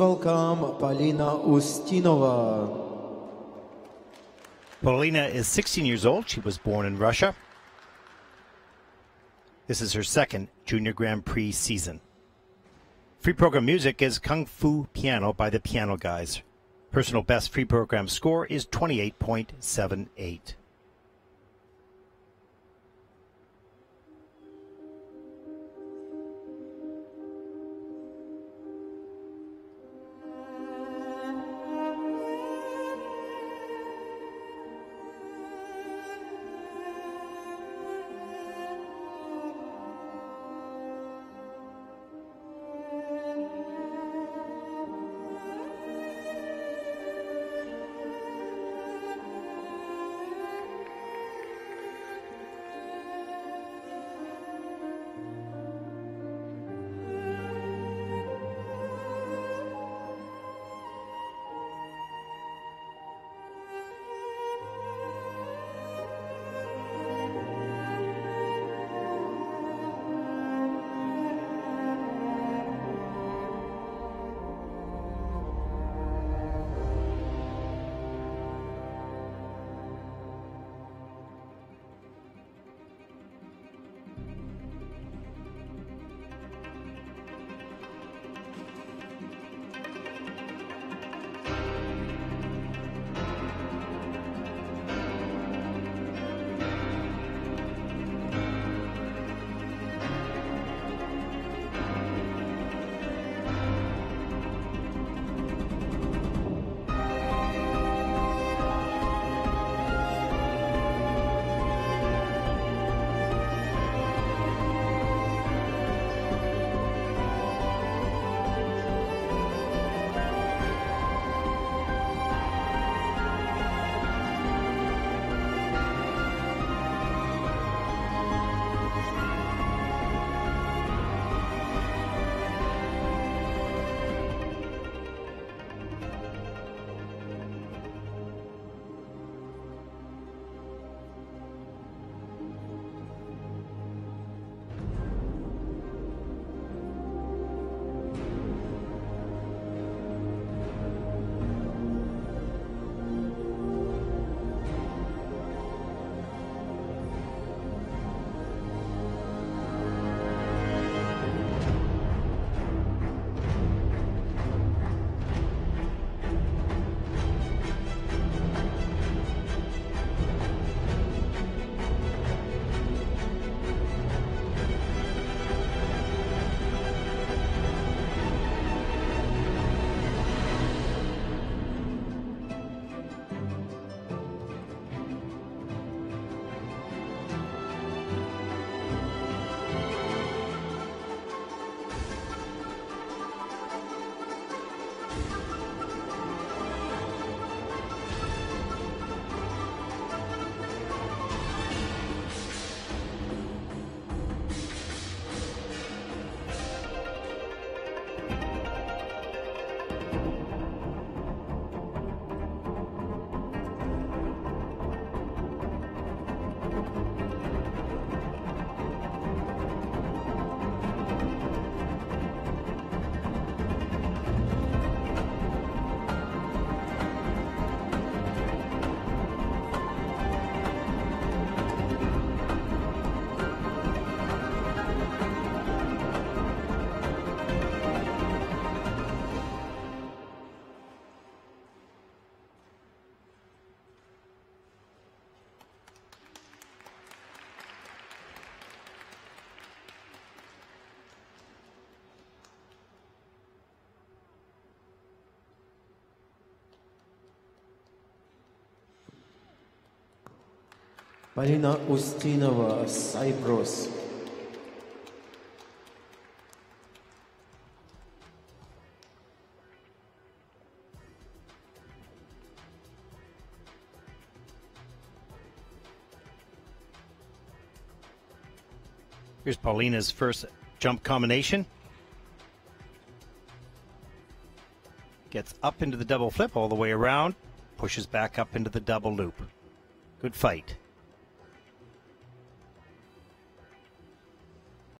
welcome Polina Ustinova. Polina is 16 years old. She was born in Russia. This is her second Junior Grand Prix season. Free program music is Kung Fu Piano by the Piano Guys. Personal best free program score is 28.78. Polina Ustinova, Cyprus. Here's Polina's first jump combination. Gets up into the double flip all the way around, pushes back up into the double loop. Good fight.